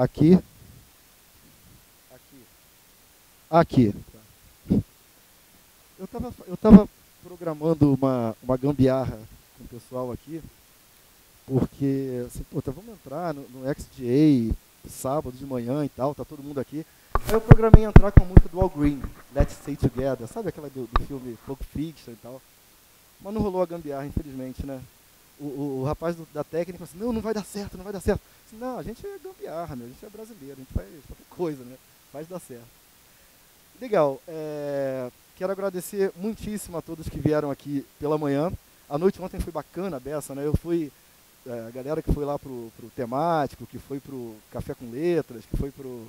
Aqui. Aqui. Aqui. Eu estava eu tava programando uma, uma gambiarra com o pessoal aqui, porque, assim, puta, vamos entrar no, no XGA sábado de manhã e tal, tá todo mundo aqui. Aí eu programei entrar com a música do Al Green, Let's Stay Together, sabe aquela do, do filme Pulp Fiction e tal. Mas não rolou a gambiarra, infelizmente, né? O, o, o rapaz do, da técnica assim, não, não vai dar certo, não vai dar certo. Não, a gente é gambiarra, meu, a gente é brasileiro, a gente faz qualquer coisa, né? Faz dar certo. Legal, é, quero agradecer muitíssimo a todos que vieram aqui pela manhã. A noite ontem foi bacana a beça, né? Eu fui, é, a galera que foi lá pro, pro temático, que foi pro Café com Letras, que foi pro,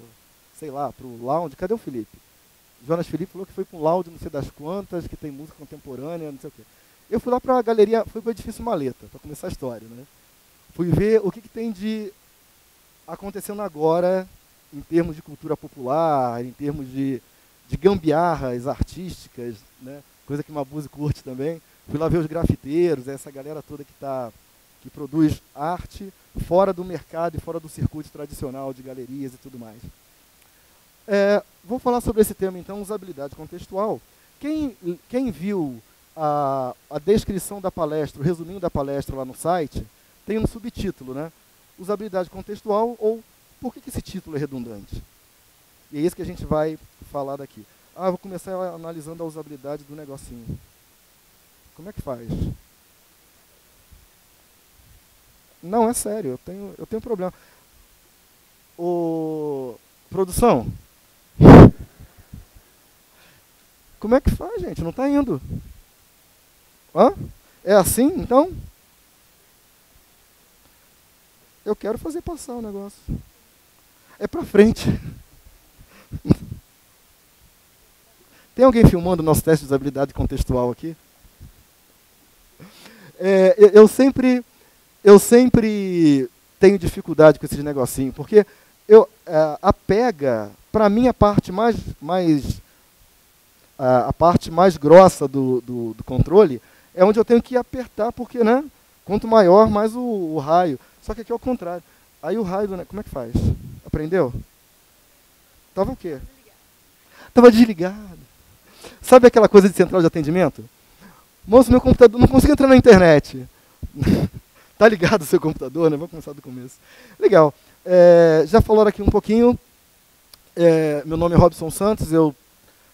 sei lá, pro lounge. Cadê o Felipe? Jonas Felipe falou que foi para um lounge não sei das quantas, que tem música contemporânea, não sei o quê. Eu fui lá para a galeria, fui para o edifício Maleta, para começar a história. Né? Fui ver o que, que tem de acontecendo agora em termos de cultura popular, em termos de, de gambiarras artísticas, né? coisa que Mabuse curte também. Fui lá ver os grafiteiros, essa galera toda que, tá, que produz arte fora do mercado e fora do circuito tradicional de galerias e tudo mais. É, vou falar sobre esse tema, então, usabilidade contextual. Quem, quem viu a, a descrição da palestra, o resuminho da palestra lá no site, tem um subtítulo, né? Usabilidade contextual ou por que, que esse título é redundante? E é isso que a gente vai falar daqui. Ah, vou começar analisando a usabilidade do negocinho. Como é que faz? Não, é sério, eu tenho, eu tenho problema. O... Produção. Como é que faz, gente? Não está indo. Hã? É assim, então? Eu quero fazer passar o negócio. É para frente. Tem alguém filmando o nosso teste de usabilidade contextual aqui? É, eu sempre, eu sempre tenho dificuldade com esses negocinhos, porque eu, é, a pega, para mim, a parte mais, mais a, a parte mais grossa do, do, do, controle é onde eu tenho que apertar, porque, né? Quanto maior, mais o, o raio. Só que aqui é o contrário. Aí o raio, né, como é que faz? Aprendeu? Tava o quê? Tava desligado. Sabe aquela coisa de central de atendimento? Moço, meu computador não consigo entrar na internet. tá ligado o seu computador, né? Vamos começar do começo. Legal. É, já falaram aqui um pouquinho. É, meu nome é Robson Santos, eu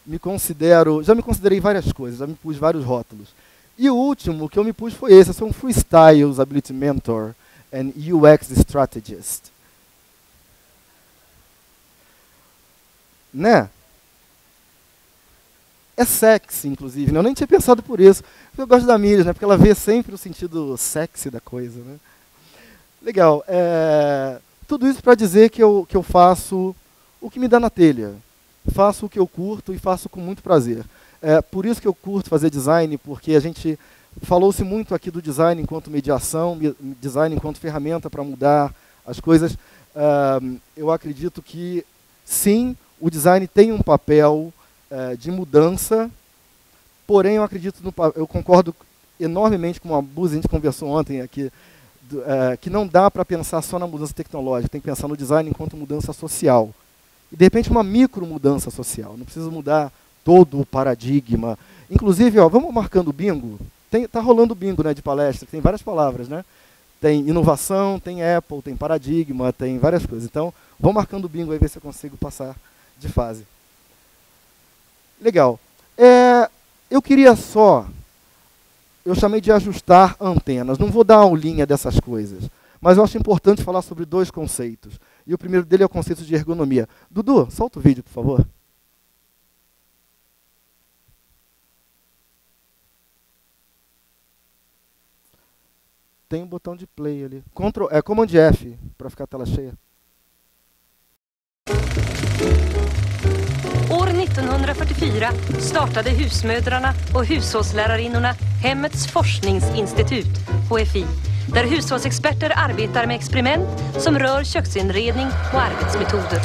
me considero, já me considerei várias coisas, já me pus vários rótulos. E o último que eu me pus foi esse, eu sou um Freestyle Usability Mentor and UX Strategist. Né? É sexy, inclusive. Né? Eu nem tinha pensado por isso. Eu gosto da Miriam, né? porque ela vê sempre o sentido sexy da coisa. Né? Legal. É, tudo isso para dizer que eu, que eu faço o que me dá na telha. Faço o que eu curto e faço com muito prazer. É por isso que eu curto fazer design, porque a gente falou-se muito aqui do design enquanto mediação, design enquanto ferramenta para mudar as coisas. Uh, eu acredito que sim, o design tem um papel uh, de mudança, porém eu acredito no, eu concordo enormemente com uma Buzz, a gente conversou ontem aqui, uh, que não dá para pensar só na mudança tecnológica, tem que pensar no design enquanto mudança social. E de repente uma micro mudança social, não precisa mudar todo o paradigma. Inclusive, ó, vamos marcando bingo. Tem, tá rolando bingo né, de palestra, tem várias palavras, né? Tem inovação, tem Apple, tem paradigma, tem várias coisas. Então, vamos marcando bingo aí, ver se eu consigo passar de fase. Legal. É, eu queria só, eu chamei de ajustar antenas. Não vou dar aulinha dessas coisas, mas eu acho importante falar sobre dois conceitos. E o primeiro dele é o conceito de ergonomia. Dudu, solta o vídeo, por favor. Tem um botão de play ali. Ctrl, é Command F para ficar a tela cheia. År 1944 startade husmödrarna och hushållslärarinnorna Hemmets forskningsinstitut, HFI, där hushållsexperter arbetar med experiment som rör köksinredning och arbetsmetoder.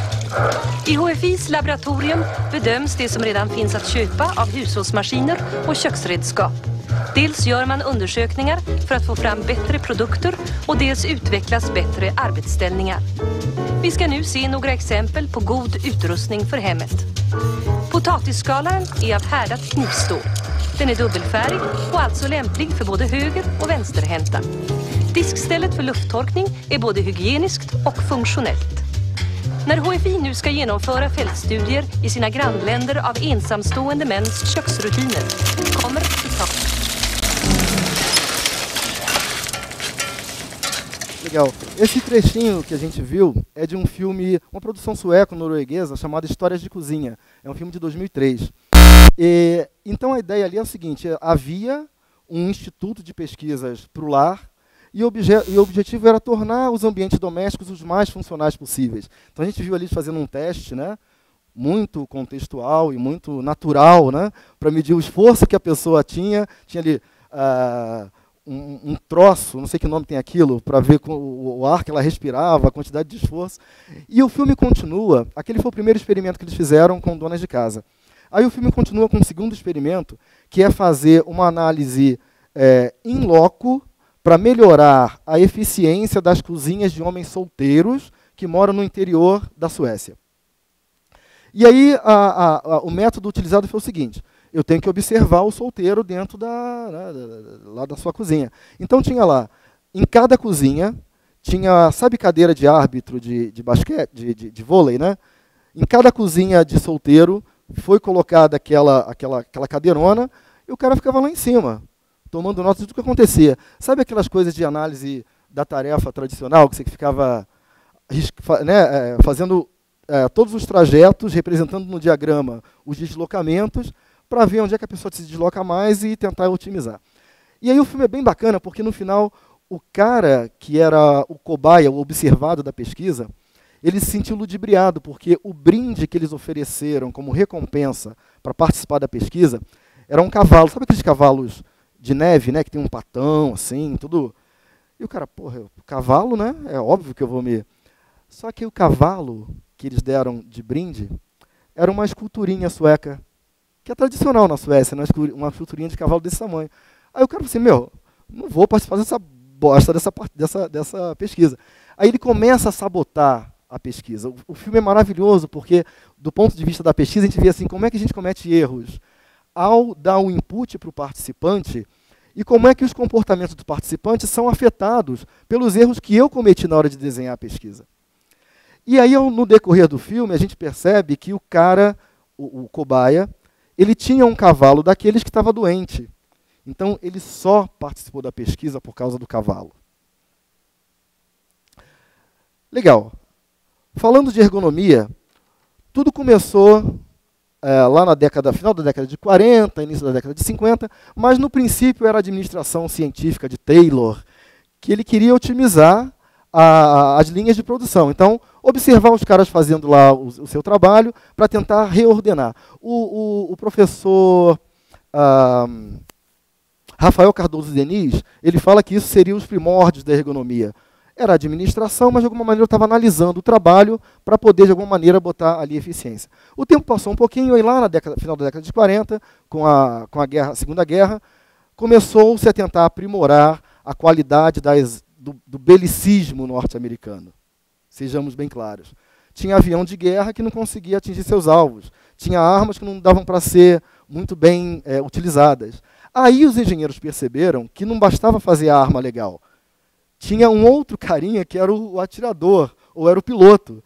I HFIs laboratorium bedöms det som redan finns att köpa av hushållsmaskiner och köksredskap Dels gör man undersökningar för att få fram bättre produkter och dels utvecklas bättre arbetsställningar. Vi ska nu se några exempel på god utrustning för hemmet. Potatisskalaren är av härdat knivstål. Den är dubbelfärg och alltså lämplig för både höger och vänsterhänta. Diskstället för lufttorkning är både hygieniskt och funktionellt. När HFI nu ska genomföra fältstudier i sina grannländer av ensamstående mäns köksrutiner kommer citat. Legal. Esse trechinho que a gente viu é de um filme, uma produção sueco-norueguesa chamada Histórias de Cozinha. É um filme de 2003. E, então a ideia ali é o seguinte: havia um instituto de pesquisas para o lar e, e, o objetivo era tornar os ambientes domésticos os mais funcionais possíveis. Então a gente viu ali fazendo um teste, né? muito contextual e muito natural, né? para medir o esforço que a pessoa tinha. Tinha ali uh, um, um, troço, não sei que nome tem aquilo, para ver o, o, ar que ela respirava, a quantidade de esforço. E o filme continua. Aquele foi o primeiro experimento que eles fizeram com donas de casa. Aí o filme continua com um segundo experimento, que é fazer uma análise é, in loco para melhorar a eficiência das cozinhas de homens solteiros que moram no interior da Suécia. E aí a, a, a, o método utilizado foi o seguinte: eu tenho que observar o solteiro dentro da, né, lá da sua cozinha. Então tinha lá, em cada cozinha, tinha, sabe cadeira de árbitro de, de basquete, de, de, de vôlei, né? Em cada cozinha de solteiro foi colocada aquela, aquela, aquela cadeirona e o cara ficava lá em cima, tomando nota de tudo que acontecia. Sabe aquelas coisas de análise da tarefa tradicional, que você ficava né, é, fazendo é, todos os trajetos, representando no diagrama os deslocamentos, para ver onde é que a pessoa se desloca mais e tentar otimizar. E aí o filme é bem bacana, porque no final, o cara que era o cobaia, o observado da pesquisa, ele se sentiu ludibriado, porque o brinde que eles ofereceram como recompensa para participar da pesquisa era um cavalo. Sabe aqueles cavalos de neve, né, que tem um patão, assim, tudo. E o cara, porra, cavalo, né? É óbvio que eu vou me. Só que o cavalo que eles deram de brinde era uma esculturinha sueca, que é tradicional na Suécia, né? uma esculturinha de cavalo desse tamanho. Aí o cara falou assim: meu, não vou participar dessa bosta dessa, dessa, dessa pesquisa. Aí ele começa a sabotar a pesquisa. O, o, filme é maravilhoso porque, do ponto de vista da pesquisa, a gente vê assim como é que a gente comete erros ao dar um input para o participante e como é que os comportamentos do participante são afetados pelos erros que eu cometi na hora de desenhar a pesquisa. E aí, no decorrer do filme, a gente percebe que o cara, o, o cobaia, ele tinha um cavalo daqueles que estava doente. Então, ele só participou da pesquisa por causa do cavalo. Legal. Falando de ergonomia, tudo começou é, lá na década, final da década de 40, início da década de 50, mas no princípio era a administração científica de Taylor, que ele queria otimizar a, as linhas de produção. Então, observar os caras fazendo lá o, o seu trabalho para tentar reordenar. O, o, o professor ah, Rafael Cardoso Deniz, ele fala que isso seria os primórdios da ergonomia era administração, mas de alguma maneira eu estava analisando o trabalho para poder, de alguma maneira, botar ali eficiência. O tempo passou um pouquinho, e lá na década, final da década de 40, com a, com a, guerra, a Segunda Guerra, começou-se a tentar aprimorar a qualidade das, do, do belicismo norte-americano. Sejamos bem claros. Tinha avião de guerra que não conseguia atingir seus alvos. Tinha armas que não davam para ser muito bem é, utilizadas. Aí os engenheiros perceberam que não bastava fazer a arma legal tinha um outro carinha que era o, atirador, ou era o piloto.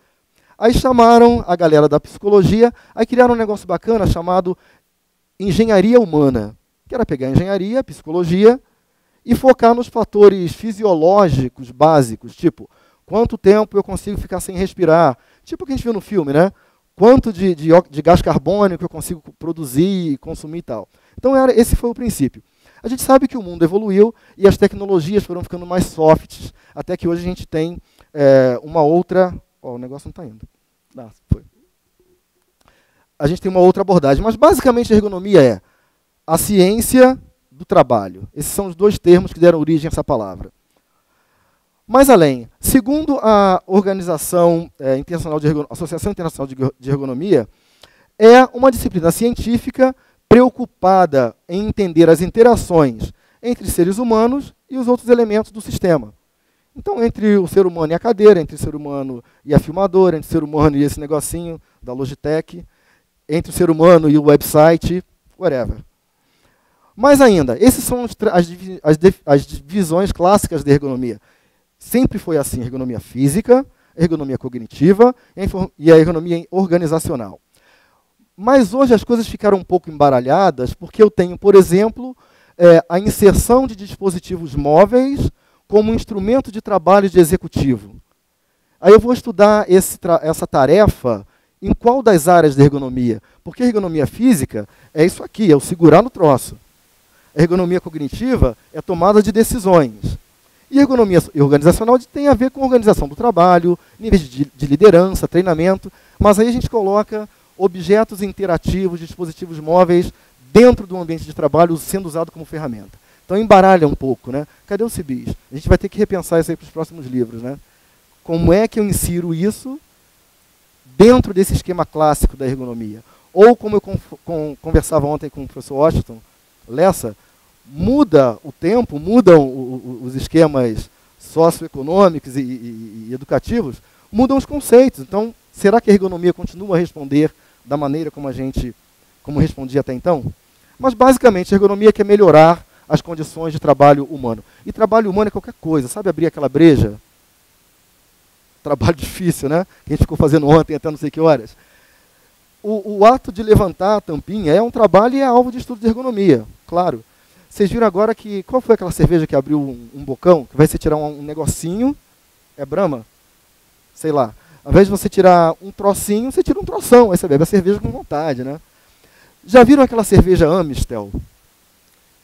Aí chamaram a galera da psicologia, aí criaram um negócio bacana chamado engenharia humana, que era pegar engenharia, psicologia e focar nos fatores fisiológicos básicos, tipo, quanto tempo eu consigo ficar sem respirar, tipo o que a gente viu no filme, né? Quanto de, de, de gás carbônico eu consigo produzir e consumir e tal. Então era, esse foi o princípio. A gente sabe que o mundo evoluiu e as tecnologias foram ficando mais softs, até que hoje a gente tem é, uma outra. O negócio não está indo. Ah, foi. A gente tem uma outra abordagem, mas basicamente a ergonomia é a ciência do trabalho. Esses são os dois termos que deram origem a essa palavra. Mais além, segundo a Organização é, Internacional de Associação Internacional de Ergonomia, é uma disciplina científica preocupada em entender as interações entre seres humanos e os outros elementos do sistema. Então, entre o ser humano e a cadeira, entre o ser humano e a filmadora, entre o ser humano e esse negocinho da Logitech, entre o ser humano e o website, whatever. Mais ainda, essas são as, as, as divisões clássicas da ergonomia. Sempre foi assim: ergonomia física, ergonomia cognitiva e a ergonomia organizacional. Mas hoje as coisas ficaram um pouco embaralhadas, porque eu tenho, por exemplo, é, a inserção de dispositivos móveis como instrumento de trabalho de executivo. Aí eu vou estudar essa tarefa em qual das áreas da ergonomia? Porque a ergonomia física é isso aqui, é o segurar no troço. A ergonomia cognitiva é tomada de decisões. E ergonomia organizacional tem a ver com organização do trabalho, níveis de, de liderança, treinamento, mas aí a gente coloca objetos interativos, dispositivos móveis dentro do ambiente de trabalho sendo usado como ferramenta. Então embaralha um pouco, né? Cadê o CIBIS? A gente vai ter que repensar isso aí para os próximos livros, né? Como é que eu insiro isso dentro desse esquema clássico da ergonomia? Ou como eu conversava ontem com o professor Washington Lessa, muda o tempo, mudam os esquemas socioeconômicos e, e, e educativos, mudam os conceitos. Então, será que a ergonomia continua a responder da maneira como a gente como respondia até então? Mas basicamente a ergonomia quer melhorar as condições de trabalho humano. E trabalho humano é qualquer coisa. Sabe abrir aquela breja? Trabalho difícil, né? Que a gente ficou fazendo ontem até não sei que horas. O, o ato de levantar a tampinha é um trabalho e é alvo de estudo de ergonomia, claro. Vocês viram agora que. Qual foi aquela cerveja que abriu um, um bocão? Que vai se tirar um, um negocinho. É Brahma? Sei lá. Ao invés de você tirar um trocinho, você tira um troção. Aí você bebe a cerveja com vontade, né? Já viram aquela cerveja Amistel?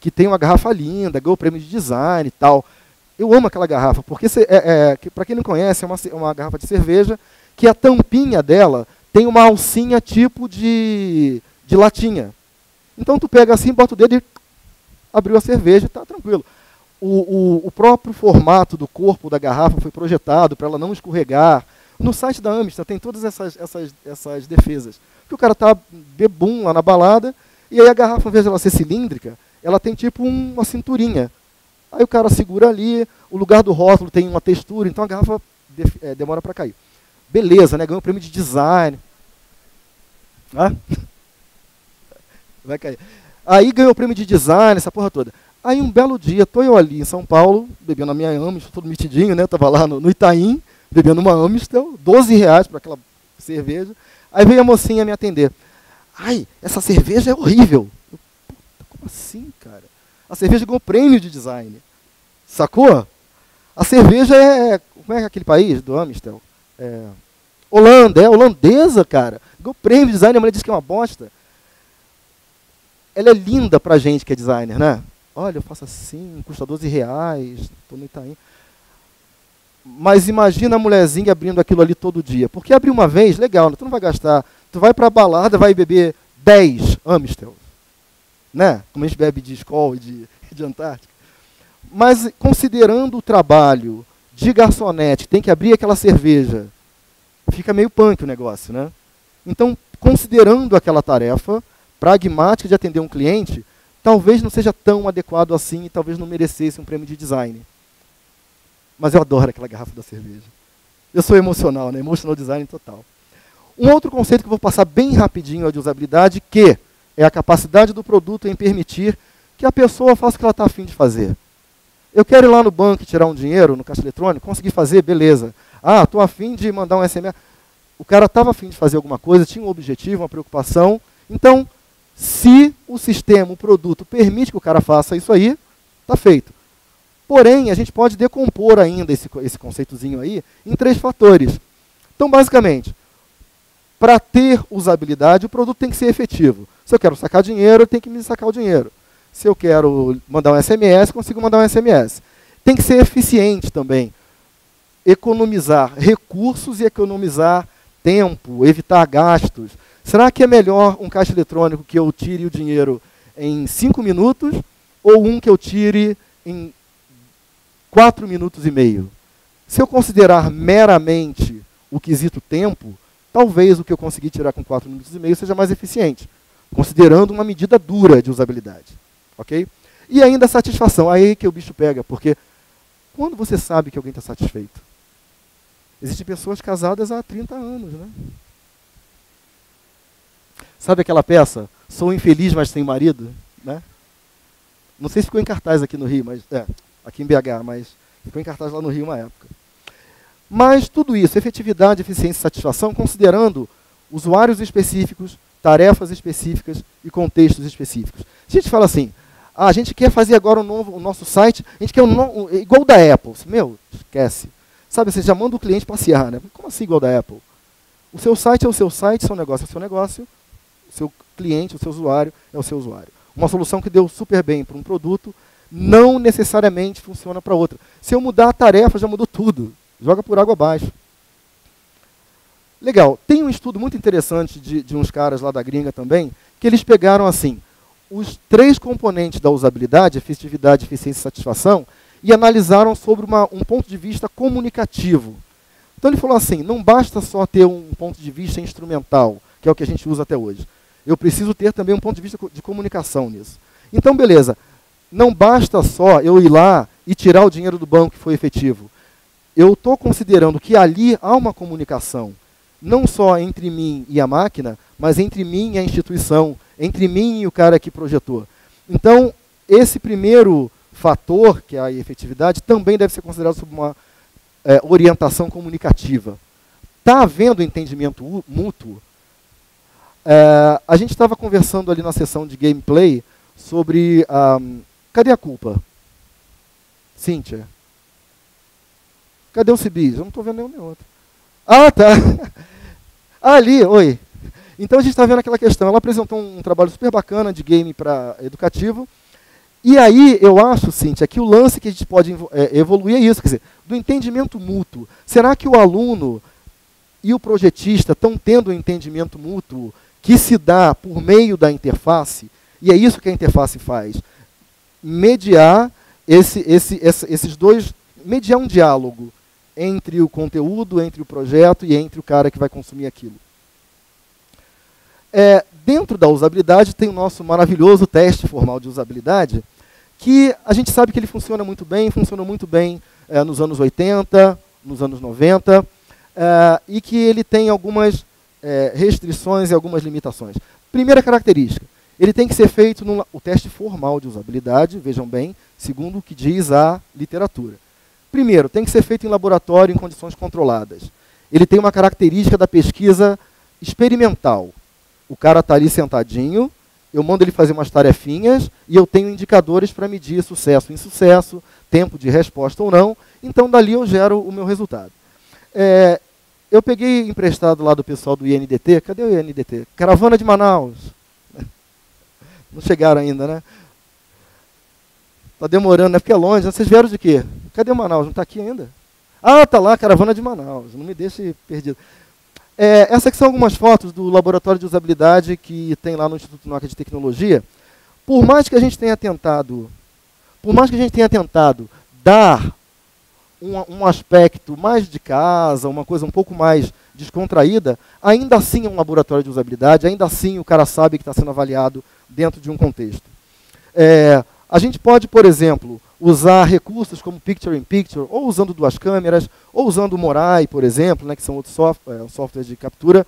que tem uma garrafa linda, ganhou prêmio de design e tal. Eu amo aquela garrafa, porque é, é, para quem não conhece, é uma, uma garrafa de cerveja que a tampinha dela tem uma alcinha tipo de, de latinha. Então tu pega assim, bota o dedo e abriu a cerveja está tranquilo. O, o, o, próprio formato do corpo da garrafa foi projetado para ela não escorregar. No site da Amistad tem todas essas, essas, essas defesas. Que o cara tá bebum lá na balada, e aí a garrafa, ao invés de ela ser cilíndrica, ela tem tipo uma cinturinha. Aí o cara segura ali, o lugar do rótulo tem uma textura, então a garrafa de, é, demora para cair. Beleza, né? Ganhou um prêmio de design. Ah? Vai cair. Aí ganhou o prêmio de design, essa porra toda. Aí um belo dia, tô eu ali em São Paulo, bebendo a minha Amstel, todo metidinho, né? Tava lá no, no Itaim, bebendo uma Amstel, 12 reais para aquela cerveja. Aí veio a mocinha me atender. Ai, essa cerveja é horrível. Como assim, cara? A cerveja ganhou prêmio de design. Sacou? A cerveja é. Como é aquele país do Amstel? É, Holanda, é holandesa, cara. Ganhou prêmio de design, a mulher disse que é uma bosta. Ela é linda pra gente que é designer, né? Olha, eu faço assim, custa 12 reais, estou no Itaim. Mas imagina a mulherzinha abrindo aquilo ali todo dia. Porque abrir uma vez, legal, né? tu não vai gastar. Tu vai pra balada, vai beber 10 Amstel né? Como a gente bebe de escola e de, de Antártica. Mas considerando o trabalho de garçonete, tem que abrir aquela cerveja, fica meio punk o negócio, né? Então, considerando aquela tarefa pragmática de atender um cliente, talvez não seja tão adequado assim e talvez não merecesse um prêmio de design. Mas eu adoro aquela garrafa da cerveja. Eu sou emocional, né? Emotional design total. Um outro conceito que eu vou passar bem rapidinho é de usabilidade, que é a capacidade do produto em permitir que a pessoa faça o que ela está afim de fazer. Eu quero ir lá no banco e tirar um dinheiro no caixa eletrônico, consegui fazer, beleza. Ah, estou afim de mandar um SMS. O cara estava afim de fazer alguma coisa, tinha um objetivo, uma preocupação. Então, se o sistema, o produto, permite que o cara faça isso aí, está feito. Porém, a gente pode decompor ainda esse, esse conceitozinho aí em três fatores. Então, basicamente, para ter usabilidade, o produto tem que ser efetivo. Se eu quero sacar dinheiro, tem que me sacar o dinheiro. Se eu quero mandar um SMS, consigo mandar um SMS. Tem que ser eficiente também. Economizar recursos e economizar tempo, evitar gastos. Será que é melhor um caixa eletrônico que eu tire o dinheiro em cinco minutos ou um que eu tire em quatro minutos e meio? Se eu considerar meramente o quesito tempo, talvez o que eu conseguir tirar com quatro minutos e meio seja mais eficiente considerando uma medida dura de usabilidade. ok? E ainda a satisfação. Aí que o bicho pega, porque quando você sabe que alguém está satisfeito? Existem pessoas casadas há 30 anos, né? Sabe aquela peça? Sou infeliz, mas sem marido? Né? Não sei se ficou em cartaz aqui no Rio, mas é, aqui em BH, mas ficou em cartaz lá no Rio uma época. Mas tudo isso, efetividade, eficiência e satisfação, considerando usuários específicos, tarefas específicas e contextos específicos. Se a gente fala assim, ah, a gente quer fazer agora um novo, o nosso site, a gente quer um, no, igual da Apple. Meu, esquece. Sabe, você já manda o cliente passear, né? Como assim igual da Apple? O seu site é o seu site, seu negócio é o seu negócio, seu cliente, o seu usuário é o seu usuário. Uma solução que deu super bem para um produto, não necessariamente funciona para outra. Se eu mudar a tarefa, já mudou tudo. Joga por água abaixo. Legal. Tem um estudo muito interessante de, de uns caras lá da gringa também, que eles pegaram assim, os três componentes da usabilidade, efetividade, eficiência e satisfação, e analisaram sobre uma, um ponto de vista comunicativo. Então ele falou assim: não basta só ter um ponto de vista instrumental, que é o que a gente usa até hoje. Eu preciso ter também um ponto de vista de comunicação nisso. Então, beleza. Não basta só eu ir lá e tirar o dinheiro do banco que foi efetivo. Eu estou considerando que ali há uma comunicação, não só entre mim e a máquina, mas entre mim e a instituição, entre mim e o cara que projetou. Então, esse primeiro fator, que é a efetividade, também deve ser considerado sob uma é, orientação comunicativa. Está havendo entendimento mútuo? É, a gente estava conversando ali na sessão de gameplay sobre. Um, cadê a culpa? Cíntia. Cadê o Cibis? Eu não estou vendo nenhum nem outro. Ah, tá. ali, oi. Então a gente está vendo aquela questão. Ela apresentou um, um trabalho super bacana de game para educativo. E aí eu acho, Cíntia, que o lance que a gente pode é, evoluir é isso, quer dizer, do entendimento mútuo. Será que o aluno e o projetista estão tendo um entendimento mútuo que se dá por meio da interface, e é isso que a interface faz, mediar esse, esse, esse, esses dois, mediar um diálogo entre o conteúdo, entre o projeto e entre o cara que vai consumir aquilo. É, dentro da usabilidade tem o nosso maravilhoso teste formal de usabilidade, que a gente sabe que ele funciona muito bem, funcionou muito bem é, nos anos 80, nos anos 90, é, e que ele tem algumas é, restrições e algumas limitações. Primeira característica, ele tem que ser feito no o teste formal de usabilidade, vejam bem, segundo o que diz a literatura. Primeiro, tem que ser feito em laboratório em condições controladas. Ele tem uma característica da pesquisa experimental. O cara está ali sentadinho, eu mando ele fazer umas tarefinhas e eu tenho indicadores para medir sucesso insucesso, tempo de resposta ou não. Então, dali eu gero o meu resultado. É, eu peguei emprestado lá do pessoal do INDT. Cadê o INDT? Caravana de Manaus. Não chegaram ainda, né? Está demorando, né? Porque é longe. Vocês vieram de quê? Cadê o Manaus? Não está aqui ainda? Ah, tá lá, Caravana de Manaus. Não me deixe perdido. É, essas são algumas fotos do laboratório de usabilidade que tem lá no Instituto Nokia de Tecnologia. Por mais que a gente tenha tentado, por mais que a gente tenha tentado dar um, um aspecto mais de casa, uma coisa um pouco mais descontraída, ainda assim é um laboratório de usabilidade, ainda assim o cara sabe que está sendo avaliado dentro de um contexto. É, a gente pode, por exemplo, usar recursos como Picture in Picture, ou usando duas câmeras, ou usando o Morai, por exemplo, né, que são outros software, é, softwares de captura,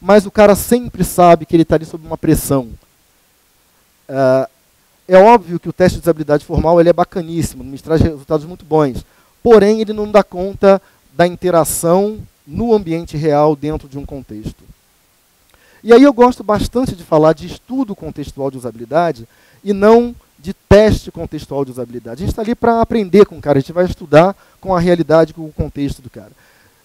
mas o cara sempre sabe que ele está ali sob uma pressão. É, é óbvio que o teste de usabilidade formal ele é bacaníssimo, nos traz resultados muito bons porém ele não dá conta da interação no ambiente real dentro de um contexto. E aí eu gosto bastante de falar de estudo contextual de usabilidade e não de teste contextual de usabilidade. A gente está ali para aprender com o cara, a gente vai estudar com a realidade, com o contexto do cara.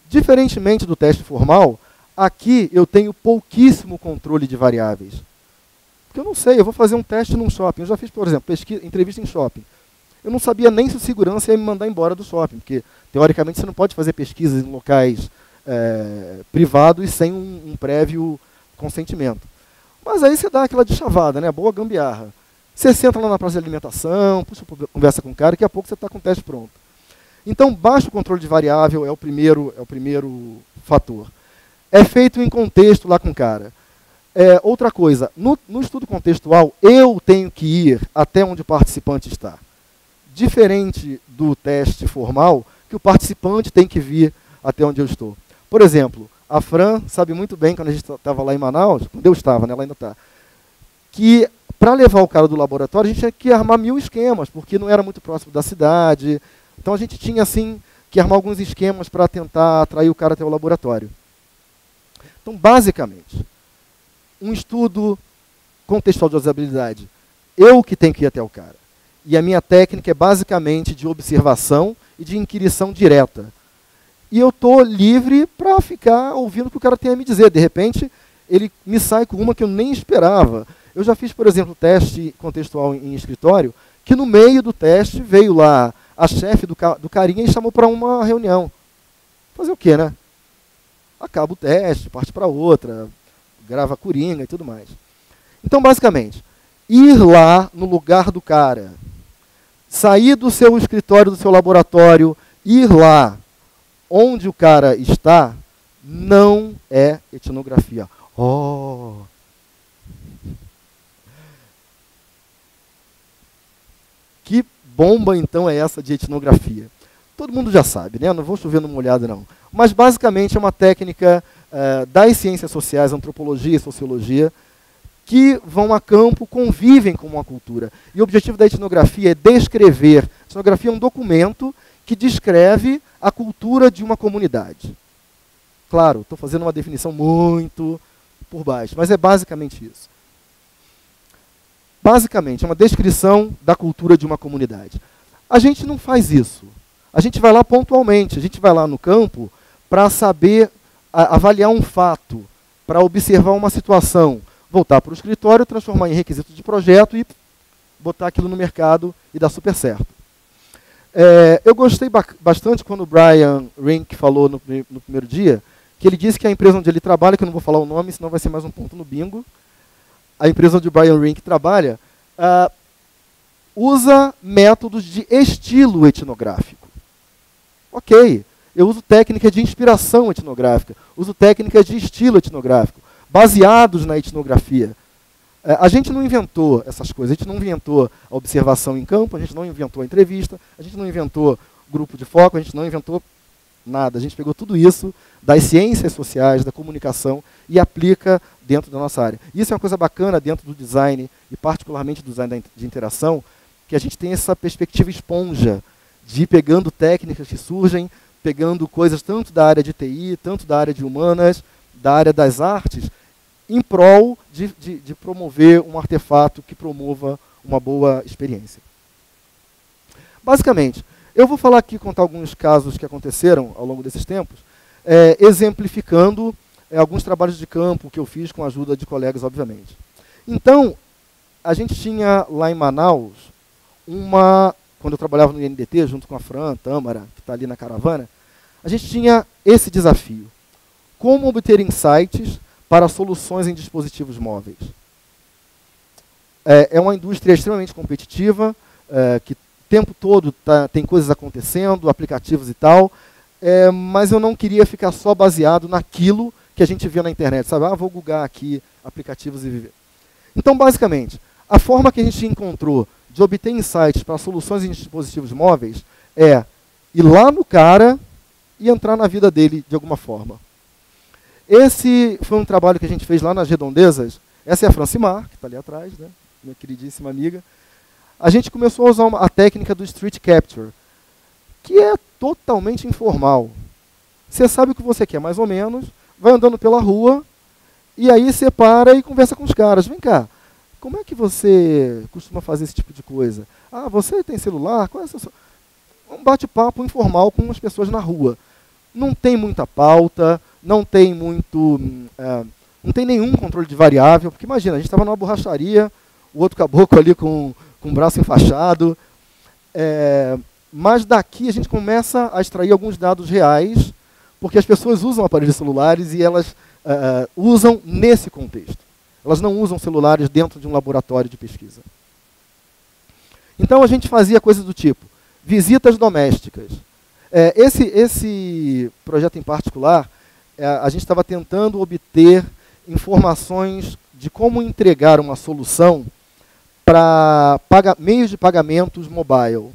Diferentemente do teste formal, aqui eu tenho pouquíssimo controle de variáveis. Porque eu não sei, eu vou fazer um teste num shopping. Eu já fiz, por exemplo, pesquisa, entrevista em shopping eu não sabia nem se o segurança ia me mandar embora do shopping, porque teoricamente você não pode fazer pesquisas em locais é, privados sem um, um, prévio consentimento. Mas aí você dá aquela de chavada, né? Boa gambiarra. Você senta lá na praça de alimentação, puxa, conversa com o cara, daqui a pouco você está com o teste pronto. Então, baixo controle de variável é o primeiro, é o primeiro fator. É feito em contexto lá com o cara. É, outra coisa, no, no estudo contextual, eu tenho que ir até onde o participante está. Diferente do teste formal, que o participante tem que vir até onde eu estou. Por exemplo, a Fran sabe muito bem, quando a gente estava lá em Manaus, quando eu estava, né, ela ainda está, que para levar o cara do laboratório a gente tinha que armar mil esquemas, porque não era muito próximo da cidade. Então a gente tinha assim que armar alguns esquemas para tentar atrair o cara até o laboratório. Então, basicamente, um estudo contextual de usabilidade, eu que tenho que ir até o cara. E a minha técnica é basicamente de observação e de inquirição direta. E eu estou livre para ficar ouvindo o que o cara tem a me dizer. De repente, ele me sai com uma que eu nem esperava. Eu já fiz, por exemplo, teste contextual em, escritório, que no meio do teste veio lá a chefe do, do carinha e chamou para uma reunião. Fazer o quê, né? Acaba o teste, parte para outra, grava coringa e tudo mais. Então, basicamente, ir lá no lugar do cara, sair do seu escritório, do seu laboratório, ir lá onde o cara está, não é etnografia. Oh! Que bomba então é essa de etnografia? Todo mundo já sabe, né? Não vou chover numa olhada não. Mas basicamente é uma técnica uh, das ciências sociais, antropologia e sociologia, que vão a campo, convivem com uma cultura. E o objetivo da etnografia é descrever. A etnografia é um documento que descreve a cultura de uma comunidade. Claro, estou fazendo uma definição muito por baixo, mas é basicamente isso. Basicamente, é uma descrição da cultura de uma comunidade. A gente não faz isso. A gente vai lá pontualmente, a gente vai lá no campo para saber a, avaliar um fato, para observar uma situação, voltar para o escritório, transformar em requisito de projeto e botar aquilo no mercado e dar super certo. É, eu gostei ba bastante quando o Brian Rink falou no, no, primeiro dia, que ele disse que a empresa onde ele trabalha, que eu não vou falar o nome, senão vai ser mais um ponto no bingo, a empresa onde o Brian Rink trabalha, uh, usa métodos de estilo etnográfico. Ok, eu uso técnicas de inspiração etnográfica, uso técnicas de estilo etnográfico, baseados na etnografia. É, a gente não inventou essas coisas, a gente não inventou a observação em campo, a gente não inventou a entrevista, a gente não inventou grupo de foco, a gente não inventou nada. A gente pegou tudo isso das ciências sociais, da comunicação e aplica dentro da nossa área. Isso é uma coisa bacana dentro do design, e particularmente do design de interação, que a gente tem essa perspectiva esponja de ir pegando técnicas que surgem, pegando coisas tanto da área de TI, tanto da área de humanas, da área das artes, em prol de, de, de promover um artefato que promova uma boa experiência. Basicamente, eu vou falar aqui, contar alguns casos que aconteceram ao longo desses tempos, é, exemplificando é, alguns trabalhos de campo que eu fiz com a ajuda de colegas, obviamente. Então, a gente tinha lá em Manaus uma quando eu trabalhava no INDT, junto com a Fran, Tâmara, que está ali na caravana, a gente tinha esse desafio. Como obter insights para soluções em dispositivos móveis? É, é uma indústria extremamente competitiva, é, que o tempo todo tá, tem coisas acontecendo, aplicativos e tal, é, mas eu não queria ficar só baseado naquilo que a gente vê na internet, sabe? Ah, vou googar aqui aplicativos e viver. Então, basicamente, a forma que a gente encontrou de obter insights para soluções em dispositivos móveis é ir lá no cara e entrar na vida dele de alguma forma. Esse foi um trabalho que a gente fez lá nas Redondezas. Essa é a Francimar, que está ali atrás, né? minha queridíssima amiga. A gente começou a usar uma, a técnica do Street Capture, que é totalmente informal. Você sabe o que você quer, mais ou menos, vai andando pela rua, e aí você para e conversa com os caras. Vem cá, como é que você costuma fazer esse tipo de coisa? Ah, você tem celular? Qual é seu... Um bate-papo informal com as pessoas na rua. Não tem muita pauta, não tem muito. É, não tem nenhum controle de variável, porque imagina, a gente estava numa borracharia, o outro caboclo ali com, com o braço enfaixado. É, mas daqui a gente começa a extrair alguns dados reais, porque as pessoas usam aparelhos celulares e elas é, usam nesse contexto. Elas não usam celulares dentro de um laboratório de pesquisa. Então a gente fazia coisas do tipo visitas domésticas. É, esse, esse projeto em particular, é, a gente estava tentando obter informações de como entregar uma solução para meios de pagamentos mobile.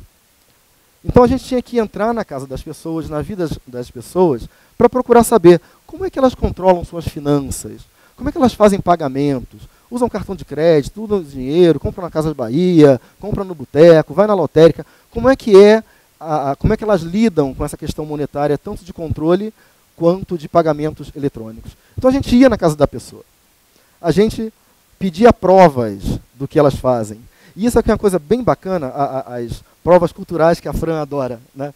Então a gente tinha que entrar na casa das pessoas, na vida das pessoas, para procurar saber como é que elas controlam suas finanças, como é que elas fazem pagamentos, usam cartão de crédito, usam dinheiro, compram na Casa de Bahia, compram no boteco, vai na lotérica, como é que é, a, a, como é que elas lidam com essa questão monetária, tanto de controle quanto de pagamentos eletrônicos. Então a gente ia na casa da pessoa. A gente pedia provas do que elas fazem. E isso aqui é uma coisa bem bacana, a, as provas culturais que a Fran adora. Né?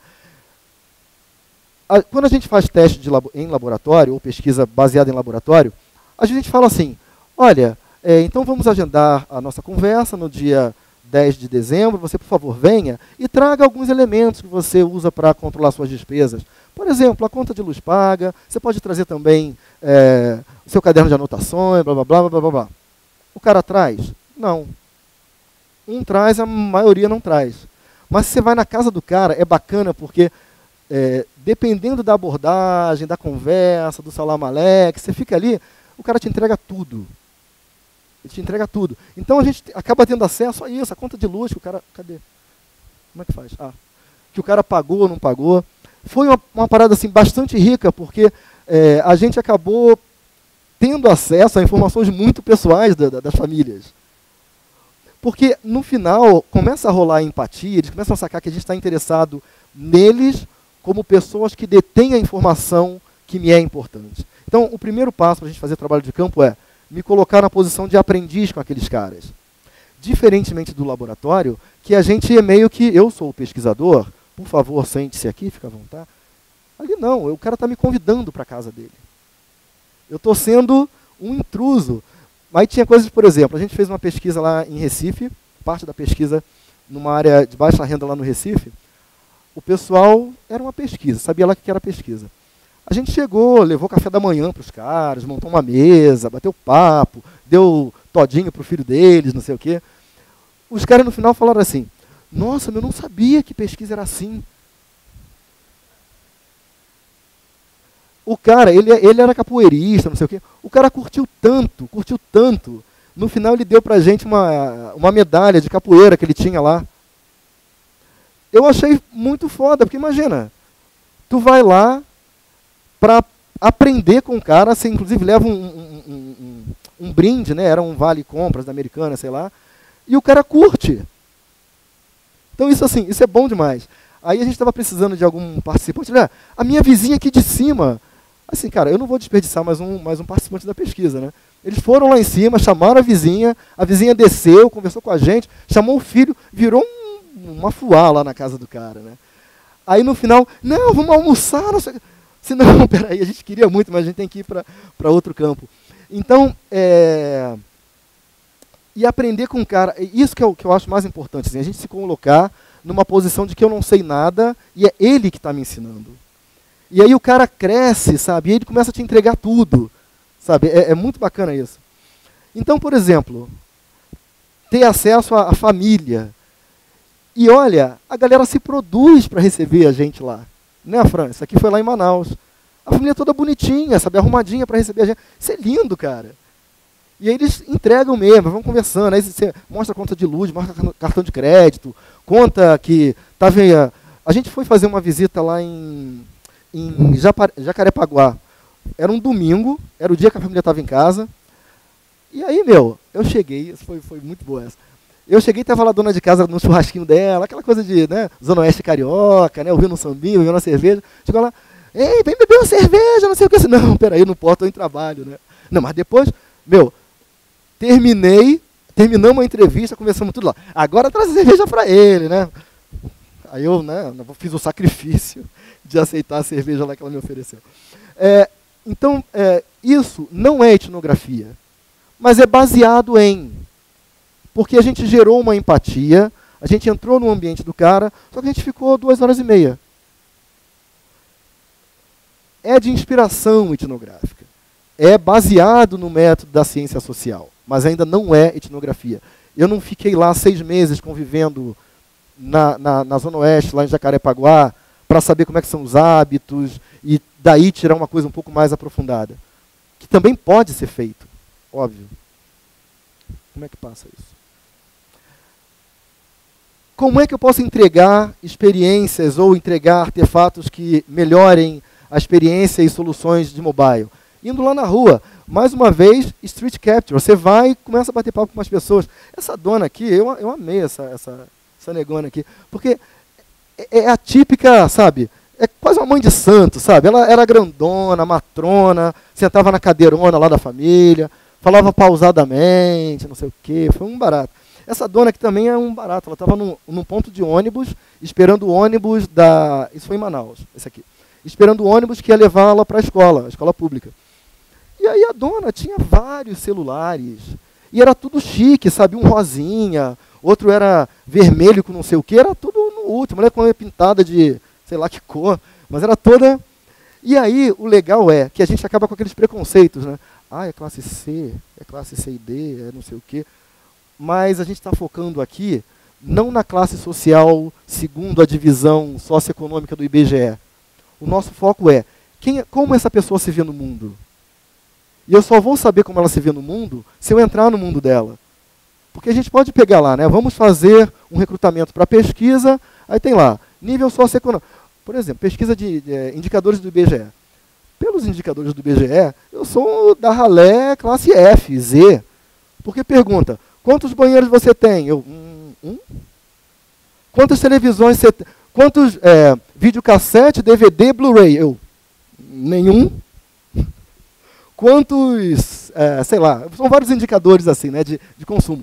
quando a gente faz teste de, em laboratório, ou pesquisa baseada em laboratório, a gente fala assim, olha, é, então vamos agendar a nossa conversa no dia 10 de dezembro, você, por favor, venha e traga alguns elementos que você usa para controlar suas despesas. Por exemplo, a conta de luz paga, você pode trazer também é, o seu caderno de anotações, blá, blá, blá, blá, blá, blá. O cara traz? Não. Um traz, a maioria não traz. Mas se você vai na casa do cara, é bacana porque é, dependendo da abordagem, da conversa, do salam alek, você fica ali, o cara te entrega tudo. Ele te entrega tudo. Então a gente acaba tendo acesso a isso, a conta de luz que o cara. Cadê? Como é que faz? Ah, que o cara pagou ou não pagou. Foi uma, uma, parada assim, bastante rica, porque é, a gente acabou tendo acesso a informações muito pessoais da, da, das famílias. Porque no final começa a rolar empatia, eles começam a sacar que a gente está interessado neles como pessoas que detêm a informação que me é importante. Então, o primeiro passo para a gente fazer trabalho de campo é me colocar na posição de aprendiz com aqueles caras. Diferentemente do laboratório, que a gente é meio que, eu sou o pesquisador, por favor, sente-se aqui, fica à vontade. Ali não, o cara está me convidando para a casa dele. Eu estou sendo um intruso. Aí tinha coisas, por exemplo, a gente fez uma pesquisa lá em Recife, parte da pesquisa numa área de baixa renda lá no Recife. O pessoal era uma pesquisa, sabia lá o que era pesquisa. A gente chegou, levou café da manhã para os caras, montou uma mesa, bateu papo, deu todinho para o filho deles, não sei o quê. Os caras no final falaram assim: Nossa, eu não sabia que pesquisa era assim. O cara, ele, ele era capoeirista, não sei o quê. O cara curtiu tanto, curtiu tanto. No final ele deu pra gente uma, uma medalha de capoeira que ele tinha lá. Eu achei muito foda, porque imagina, tu vai lá, para aprender com o cara. Você, inclusive, leva um, um, um, um, brinde, né? Era um vale compras da americana, sei lá. E o cara curte. Então, isso assim, isso é bom demais. Aí a gente estava precisando de algum participante. Olha, a minha vizinha aqui de cima. Assim, cara, eu não vou desperdiçar mais um, mais um participante da pesquisa, né? Eles foram lá em cima, chamaram a vizinha, a vizinha desceu, conversou com a gente, chamou o filho, virou um, uma fuá lá na casa do cara, né? Aí no final, não, vamos almoçar, não sei. Se não, peraí, a gente queria muito, mas a gente tem que ir para outro campo. Então, é, e aprender com o cara, isso que é o que eu acho mais importante, assim, a gente se colocar numa posição de que eu não sei nada e é ele que está me ensinando. E aí o cara cresce, sabe? E ele começa a te entregar tudo, sabe? É, é muito bacana isso. Então, por exemplo, ter acesso à, à família. E olha, a galera se produz para receber a gente lá. Né, Fran? Isso aqui foi lá em Manaus. A família toda bonitinha, sabe, arrumadinha para receber a gente. Isso é lindo, cara. E aí eles entregam mesmo, vão conversando. Aí você mostra conta de luz, mostra cartão de crédito, conta que tava. A gente foi fazer uma visita lá em, em Jacarepaguá. Era um domingo, era o dia que a família estava em casa. E aí, meu, eu cheguei, foi, foi muito boa essa. Eu cheguei e estava lá a dona de casa no churrasquinho dela, aquela coisa de, né, Zona Oeste Carioca, né, ouvindo um sambinho, ouvindo uma cerveja. Chegou lá, ei, vem beber uma cerveja, não sei o que. Não, peraí, não posso, estou em trabalho, né. Não, mas depois, meu, terminei, terminamos a entrevista, conversamos tudo lá. Agora traz a cerveja para ele, né. Aí eu, né, fiz o sacrifício de aceitar a cerveja lá que ela me ofereceu. É, então, é, isso não é etnografia, mas é baseado em porque a gente gerou uma empatia, a gente entrou no ambiente do cara, só que a gente ficou duas horas e meia. É de inspiração etnográfica. É baseado no método da ciência social, mas ainda não é etnografia. Eu não fiquei lá seis meses convivendo na, na, na Zona Oeste, lá em Jacarepaguá, para saber como é que são os hábitos e daí tirar uma coisa um pouco mais aprofundada. Que também pode ser feito, óbvio. Como é que passa isso? Como é que eu posso entregar experiências ou entregar artefatos que melhorem a experiência e soluções de mobile? Indo lá na rua, mais uma vez, street capture. Você vai e começa a bater papo com as pessoas. Essa dona aqui, eu, eu amei essa, essa, essa negona aqui, porque é, é a típica, sabe, é quase uma mãe de santo, sabe? Ela era grandona, matrona, sentava na cadeirona lá da família, falava pausadamente, não sei o quê, foi um barato. Essa dona aqui também é um barato, ela estava num, num, ponto de ônibus, esperando o ônibus da. Isso foi em Manaus, esse aqui. Esperando o ônibus que ia levá-la para a escola, a escola pública. E aí a dona tinha vários celulares. E era tudo chique, sabe? Um rosinha, outro era vermelho com não sei o que, era tudo no último, ela com a pintada de sei lá que cor, mas era toda. E aí o legal é que a gente acaba com aqueles preconceitos, né? Ah, é classe C, é classe C e D, é não sei o quê. Mas a gente está focando aqui não na classe social segundo a divisão socioeconômica do IBGE. O nosso foco é quem, é, como essa pessoa se vê no mundo. E eu só vou saber como ela se vê no mundo se eu entrar no mundo dela. Porque a gente pode pegar lá, né? Vamos fazer um recrutamento para pesquisa, aí tem lá, nível socioeconômico. Por exemplo, pesquisa de, é, indicadores do IBGE. Pelos indicadores do IBGE, eu sou da ralé classe F, Z. Porque pergunta, quantos banheiros você tem? Eu, um. um? Quantas televisões você tem? Quantos é, videocassete, DVD, Blu-ray? Eu, nenhum. Quantos, é, sei lá, são vários indicadores assim, né, de, de consumo.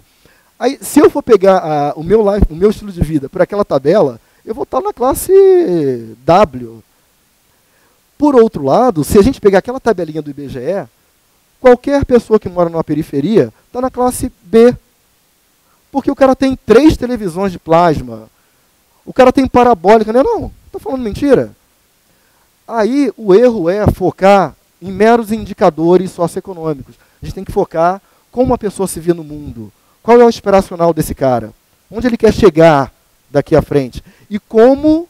Aí, se eu for pegar a, o, meu life, o meu estilo de vida por aquela tabela, eu vou estar na classe W. Por outro lado, se a gente pegar aquela tabelinha do IBGE, qualquer pessoa que mora numa periferia está na classe B. Porque o cara tem três televisões de plasma. O cara tem parabólica, né? Não, está falando mentira. Aí o erro é focar em meros indicadores socioeconômicos. A gente tem que focar como a pessoa se vê no mundo. Qual é o aspiracional desse cara? Onde ele quer chegar daqui à frente? e como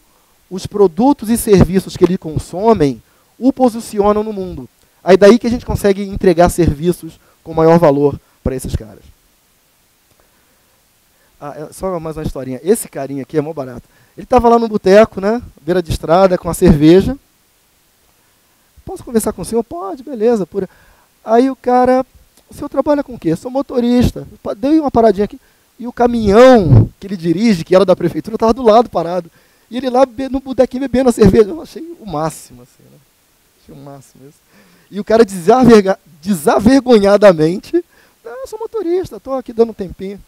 os produtos e serviços que ele consomem o posicionam no mundo. Aí daí que a gente consegue entregar serviços com maior valor para esses caras. Ah, é só mais uma historinha. Esse carinha aqui é mó barato. Ele estava lá no boteco, né? Beira de estrada, com a cerveja. Posso conversar com o senhor? Pode, beleza. Pura. Aí o cara, o senhor trabalha com o quê? Sou motorista. Dei uma paradinha aqui. E o caminhão que ele dirige, que era da prefeitura, estava do lado parado. E ele lá no botequinho bebendo a cerveja. Eu achei o máximo, assim, né? Achei o máximo isso. E o cara desaverga, desavergonhadamente, ah, sou motorista, estou aqui dando um tempinho.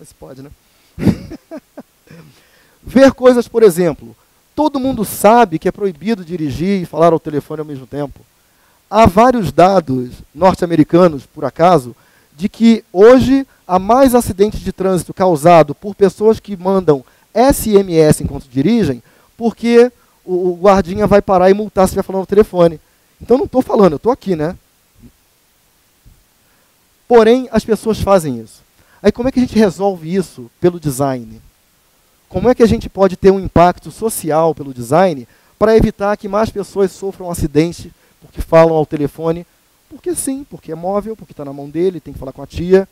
Mas pode, né? Ver coisas, por exemplo, todo mundo sabe que é proibido dirigir e falar ao telefone ao mesmo tempo. Há vários dados norte-americanos, por acaso, de que hoje há mais acidentes de trânsito causado por pessoas que mandam SMS enquanto dirigem, porque o, o guardinha vai parar e multar se estiver falando no telefone. Então não estou falando, eu estou aqui, né? Porém, as pessoas fazem isso. Aí como é que a gente resolve isso pelo design? Como é que a gente pode ter um impacto social pelo design para evitar que mais pessoas sofram um acidente porque falam ao telefone porque sim, porque é móvel, porque está na mão dele, tem que falar com a tia.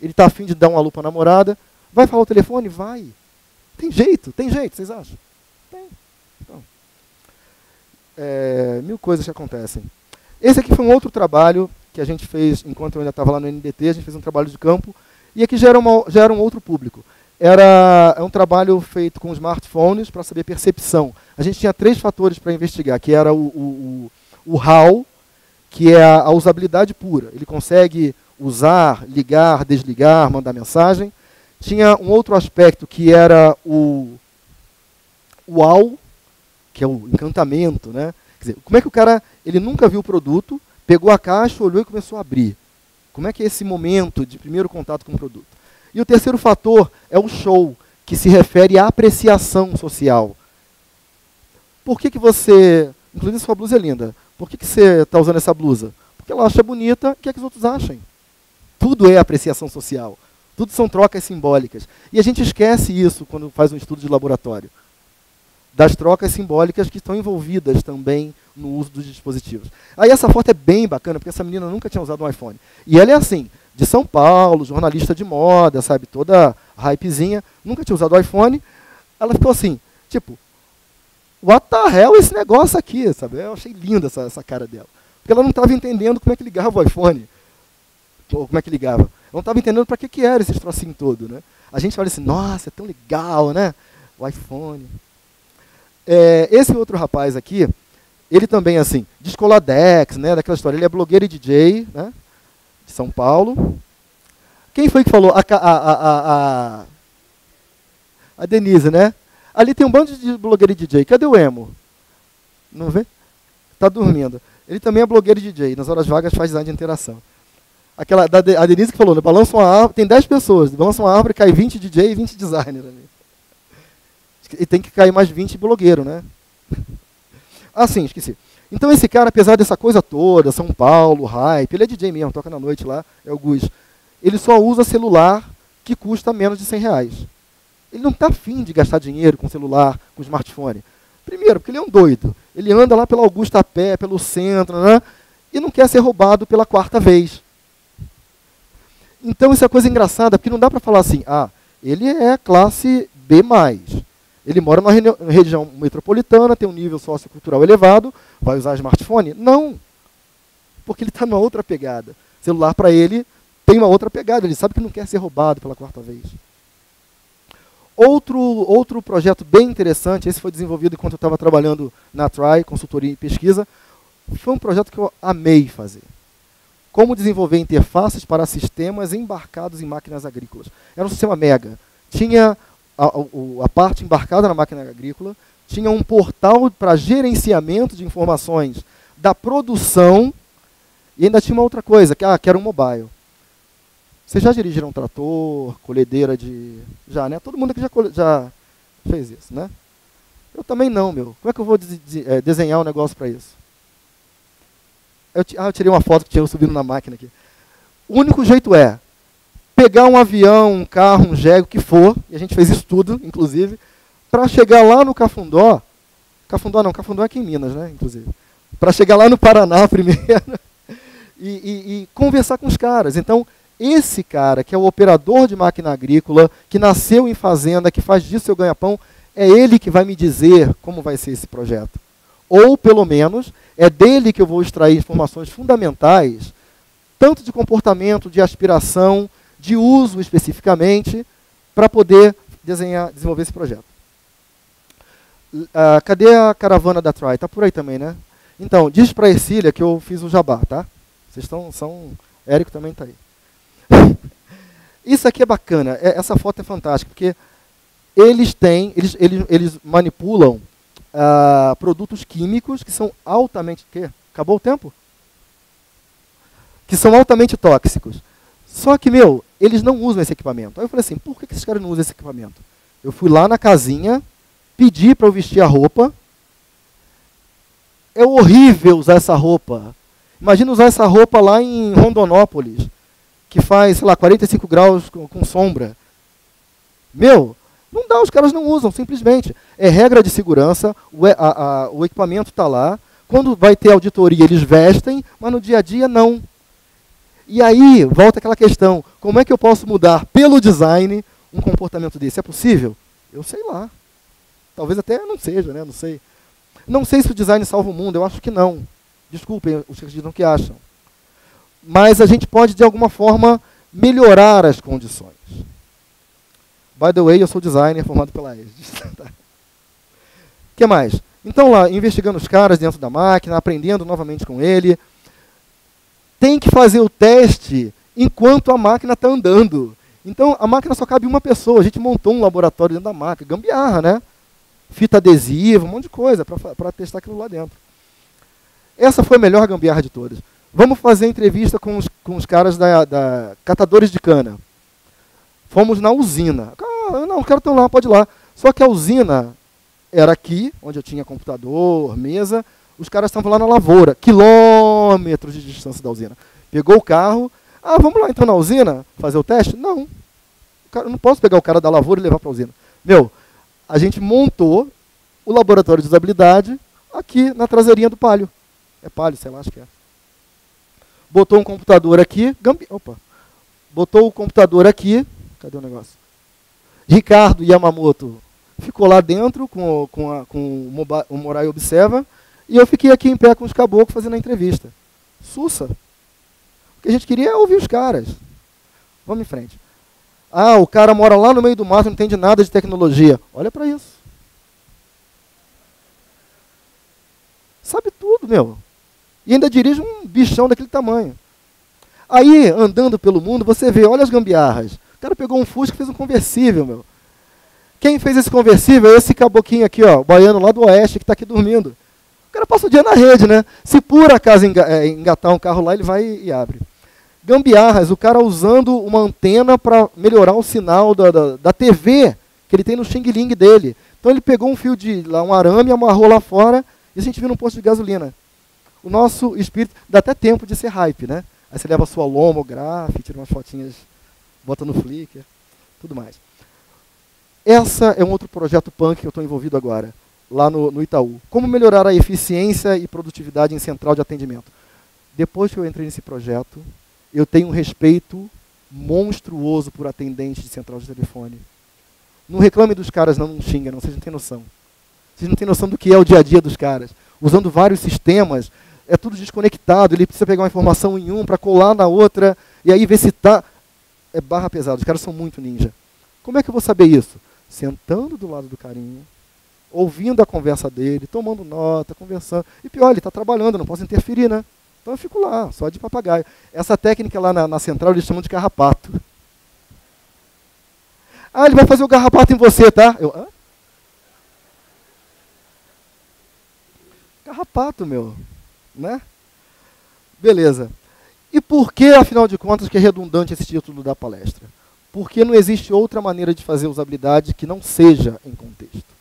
Ele está afim de dar uma lupa à namorada. Vai falar o telefone? Vai. Tem jeito, tem jeito, vocês acham? Tem. Então, é, mil coisas que acontecem. Esse aqui foi um outro trabalho que a gente fez enquanto eu ainda estava lá no NDT, a gente fez um trabalho de campo, e aqui já era, uma, já era um outro público. Era é um trabalho feito com smartphones para saber percepção. A gente tinha três fatores para investigar, que era o, o, o, o HAL, que é a, a usabilidade pura. Ele consegue usar, ligar, desligar, mandar mensagem. Tinha um outro aspecto que era o wow, que é o encantamento, né? Dizer, como é que o cara, ele nunca viu o produto, pegou a caixa, olhou e começou a abrir? Como é que é esse momento de primeiro contato com o produto? E o terceiro fator é o show, que se refere à apreciação social. Por que, que você. Inclusive, sua blusa é linda. Por que, que você está usando essa blusa? Porque ela acha bonita, quer que os outros achem. Tudo é apreciação social. Tudo são trocas simbólicas. E a gente esquece isso quando faz um estudo de laboratório. Das trocas simbólicas que estão envolvidas também no uso dos dispositivos. Aí essa foto é bem bacana, porque essa menina nunca tinha usado um iPhone. E ela é assim, de São Paulo, jornalista de moda, sabe, toda hypezinha, nunca tinha usado o iPhone. Ela ficou assim, tipo, what the hell esse negócio aqui, sabe? Eu achei linda essa, essa cara dela. Porque ela não estava entendendo como é que ligava o iPhone. Ou como é que ligava. Ela não estava entendendo para que, que era esse trocinho todo, né? A gente fala assim, nossa, é tão legal, né? O iPhone. É, esse outro rapaz aqui, ele também, assim, Descoladex, né? Daquela história. Ele é blogueiro e DJ, né? São Paulo. Quem foi que falou? A, a, a, a, Denise, né? Ali tem um bando de blogueiro e DJ. Cadê o Emo? Não vê? Tá dormindo. Ele também é blogueiro e DJ. Nas horas vagas faz design de interação. Aquela, da, a Denise que falou, né? balança uma árvore, tem 10 pessoas, balança uma árvore, cai 20 DJ e 20 designer ali. E tem que cair mais 20 blogueiro, né? Ah, sim, esqueci. Então esse cara, apesar dessa coisa toda, São Paulo, hype, ele é DJ mesmo, toca na noite lá, é o Gus. Ele só usa celular que custa menos de 100 reais. Ele não está afim de gastar dinheiro com celular, com smartphone. Primeiro, porque ele é um doido. Ele anda lá pelo Augusta a pé, pelo centro, né? e não quer ser roubado pela quarta vez. Então isso é coisa engraçada, porque não dá para falar assim, ah, ele é classe B+. Ele mora numa região metropolitana, tem um nível sociocultural elevado, vai usar smartphone? Não. Porque ele está numa outra pegada. celular para ele tem uma outra pegada, ele sabe que não quer ser roubado pela quarta vez. Outro, outro projeto bem interessante, esse foi desenvolvido enquanto eu estava trabalhando na Try, consultoria e pesquisa, foi um projeto que eu amei fazer. Como desenvolver interfaces para sistemas embarcados em máquinas agrícolas. Era um sistema mega. Tinha a, a, parte embarcada na máquina agrícola, tinha um portal para gerenciamento de informações da produção e ainda tinha uma outra coisa, que, ah, que era um mobile. Vocês já dirigiram um trator, colhedeira de. Já, né? Todo mundo aqui já, já fez isso, né? Eu também não, meu. Como é que eu vou é, desenhar um negócio para isso? Eu, ah, eu tirei uma foto que tinha eu subindo na máquina aqui. O único jeito é pegar um avião, um carro, um jegue, o que for, e a gente fez isso tudo, inclusive, para chegar lá no Cafundó. Cafundó não, Cafundó é aqui em Minas, né, inclusive. Para chegar lá no Paraná primeiro e, e, e conversar com os caras. Então, esse cara, que é o operador de máquina agrícola, que nasceu em fazenda, que faz disso seu ganha-pão, é ele que vai me dizer como vai ser esse projeto. Ou, pelo menos, é dele que eu vou extrair informações fundamentais, tanto de comportamento, de aspiração, de uso especificamente, para poder desenhar, desenvolver esse projeto. Uh, cadê a caravana da Try? Está por aí também, né? Então, diz para a Ercília que eu fiz o jabá, tá? Vocês estão, são... Érico também está aí. Isso aqui é bacana, é, essa foto é fantástica, porque eles têm, eles, eles, eles manipulam uh, produtos químicos que são altamente. Que? Acabou o tempo? Que são altamente tóxicos. Só que, meu, eles não usam esse equipamento. Aí eu falei assim, por que esses caras não usam esse equipamento? Eu fui lá na casinha, pedi para eu vestir a roupa. É horrível usar essa roupa. Imagina usar essa roupa lá em Rondonópolis que faz, sei lá, 45 graus com, com sombra. Meu, não dá, os caras não usam, simplesmente. É regra de segurança, o, a, a, o equipamento está lá. Quando vai ter auditoria, eles vestem, mas no dia a dia não. E aí volta aquela questão: como é que eu posso mudar pelo design um comportamento desse? É possível? Eu sei lá. Talvez até não seja, né? Não sei. Não sei se o design salva o mundo, eu acho que não. Desculpem os que acreditam que acham mas a gente pode, de alguma forma, melhorar as condições. By the way, eu sou designer formado pela ESD. O que mais? Então, lá, investigando os caras dentro da máquina, aprendendo novamente com ele. Tem que fazer o teste enquanto a máquina está andando. Então, a máquina só cabe uma pessoa. A gente montou um laboratório dentro da máquina. Gambiarra, né? Fita adesiva, um monte de coisa para testar aquilo lá dentro. Essa foi a melhor gambiarra de todas. Vamos fazer entrevista com os, com os caras da, da catadores de cana. Fomos na usina. Ah, não, caras estão lá, pode ir lá. Só que a usina era aqui, onde eu tinha computador, mesa. Os caras estavam lá na lavoura, quilômetros de distância da usina. Pegou o carro. Ah, vamos lá então na usina fazer o teste? Não. eu não posso pegar o cara da lavoura e levar para a usina. Meu, a gente montou o laboratório de usabilidade aqui na traseirinha do Palio. É Palio, sei lá, acho que é botou um computador aqui, gambi... Opa. botou o computador aqui. Cadê o negócio? Ricardo Yamamoto ficou lá dentro com, com, a, com o, o Morai Observa. E eu fiquei aqui em pé com os caboclos fazendo a entrevista. Sussa. O que a gente queria é ouvir os caras. Vamos em frente. Ah, o cara mora lá no meio do mato, não entende nada de tecnologia. Olha para isso. Sabe tudo, meu. E ainda dirige um bichão daquele tamanho. Aí, andando pelo mundo, você vê, olha as gambiarras. O cara pegou um Fusca e fez um conversível, meu. Quem fez esse conversível é esse caboquinho aqui, ó, baiano lá do oeste, que está aqui dormindo. O cara passa o dia na rede, né? Se por acaso é, engatar um carro lá, ele vai e abre. Gambiarras, o cara usando uma antena para melhorar o sinal da, da, da, TV que ele tem no Xing Ling dele. Então ele pegou um fio de lá, um arame, amarrou lá fora e a gente viu num posto de gasolina. O nosso espírito dá até tempo de ser hype, né? Aí você leva a sua lomograph, tira umas fotinhas, bota no Flickr, tudo mais. Essa é um outro projeto punk que eu estou envolvido agora, lá no, no Itaú. Como melhorar a eficiência e produtividade em central de atendimento. Depois que eu entrei nesse projeto, eu tenho um respeito monstruoso por atendente de central de telefone. Não reclame dos caras, não, não xinga, não, vocês não têm noção. Vocês não têm noção do que é o dia a dia dos caras. Usando vários sistemas, é tudo desconectado, ele precisa pegar uma informação em um para colar na outra, e aí ver se está. É barra pesada, os caras são muito ninja. Como é que eu vou saber isso? Sentando do lado do carinho, ouvindo a conversa dele, tomando nota, conversando. E pior, ele está trabalhando, não posso interferir, né? Então eu fico lá, só de papagaio. Essa técnica lá na, na central eles chamam de carrapato. Ah, ele vai fazer o garrapato em você, tá? Eu, hã? Carrapato, meu. Né? Beleza. E por que, afinal de contas, que é redundante esse título da palestra? Porque não existe outra maneira de fazer usabilidade que não seja em contexto.